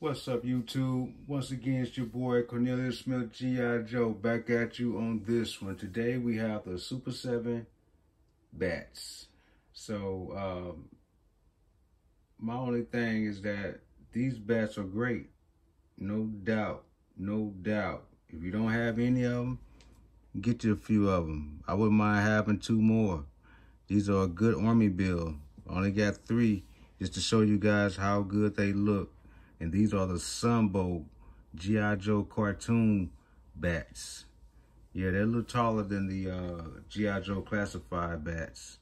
What's up, YouTube? Once again, it's your boy Cornelius Smith, G.I. Joe, back at you on this one. Today we have the Super 7 bats. So, um, my only thing is that these bats are great. No doubt. No doubt. If you don't have any of them, get you a few of them. I wouldn't mind having two more. These are a good army build. I only got three just to show you guys how good they look. And these are the Sunbow G.I. Joe cartoon bats. Yeah, they're a little taller than the uh, G.I. Joe classified bats.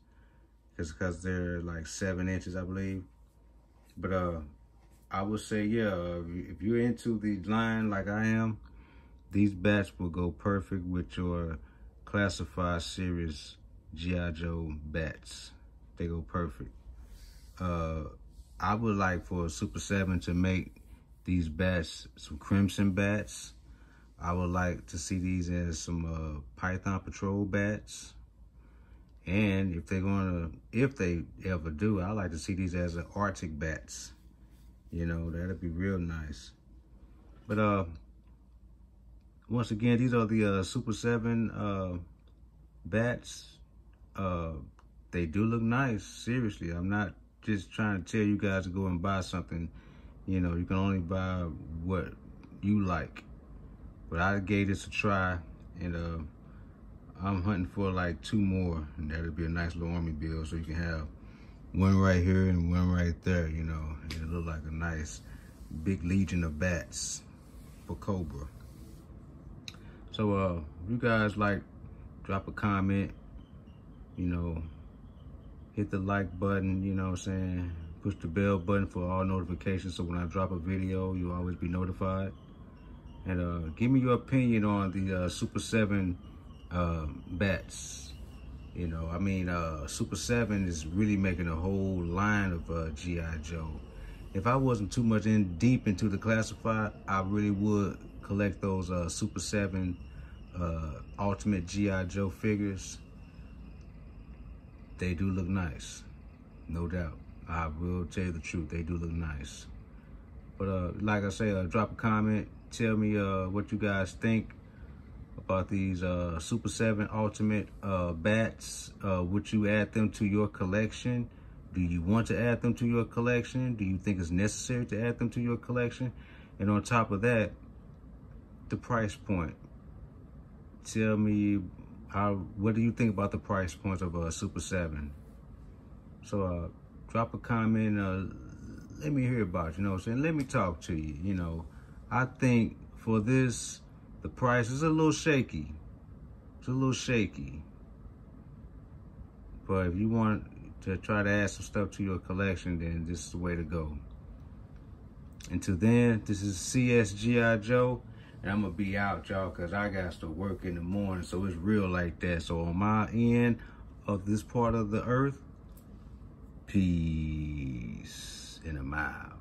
Because they're like seven inches, I believe. But uh, I would say, yeah, if you're into the line like I am, these bats will go perfect with your classified series G.I. Joe bats. They go perfect. Uh, I would like for Super 7 to make these bats some Crimson bats. I would like to see these as some uh, Python Patrol bats. And if they're gonna, if they ever do, I like to see these as Arctic bats. You know, that'd be real nice. But uh, once again, these are the uh, Super 7 uh, bats. Uh, they do look nice, seriously. I'm not just trying to tell you guys to go and buy something. You know, you can only buy what you like. But I gave this a try, and uh, I'm hunting for like two more, and that'll be a nice little army build, so you can have one right here and one right there, you know. And it look like a nice big legion of bats for Cobra. So, uh, you guys like, drop a comment, you know, hit the like button, you know what I'm saying? Push the bell button for all notifications so when I drop a video, you'll always be notified. And uh, give me your opinion on the uh, Super 7 uh, bats. You know, I mean, uh, Super 7 is really making a whole line of uh, G.I. Joe. If I wasn't too much in deep into the classified, I really would collect those uh, Super 7 Ultimate G.I. Joe figures they do look nice, no doubt. I will tell you the truth, they do look nice. But uh, like I say, uh, drop a comment, tell me uh, what you guys think about these uh, Super 7 Ultimate uh, bats. Uh, would you add them to your collection? Do you want to add them to your collection? Do you think it's necessary to add them to your collection? And on top of that, the price point. Tell me how what do you think about the price points of a Super 7? So uh, drop a comment. Uh, let me hear about you. You know what I'm saying? Let me talk to you. You know, I think for this, the price is a little shaky. It's a little shaky. But if you want to try to add some stuff to your collection, then this is the way to go. Until then, this is CSGI Joe. And I'm to be out, y'all, because I got to work in the morning. So it's real like that. So on my end of this part of the earth, peace in a mile.